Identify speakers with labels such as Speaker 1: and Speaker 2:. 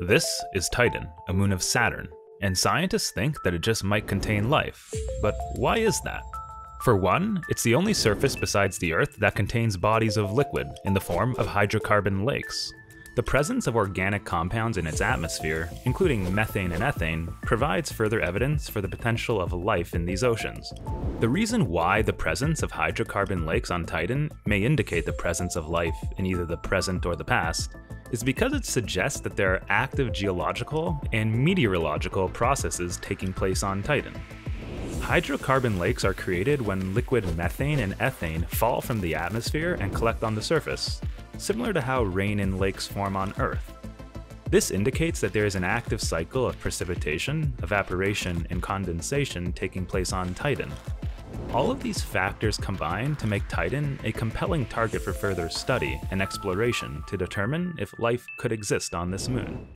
Speaker 1: This is Titan, a moon of Saturn, and scientists think that it just might contain life. But why is that? For one, it's the only surface besides the Earth that contains bodies of liquid in the form of hydrocarbon lakes. The presence of organic compounds in its atmosphere, including methane and ethane, provides further evidence for the potential of life in these oceans. The reason why the presence of hydrocarbon lakes on Titan may indicate the presence of life in either the present or the past is because it suggests that there are active geological and meteorological processes taking place on Titan. Hydrocarbon lakes are created when liquid methane and ethane fall from the atmosphere and collect on the surface, similar to how rain in lakes form on Earth. This indicates that there is an active cycle of precipitation, evaporation, and condensation taking place on Titan. All of these factors combine to make Titan a compelling target for further study and exploration to determine if life could exist on this moon.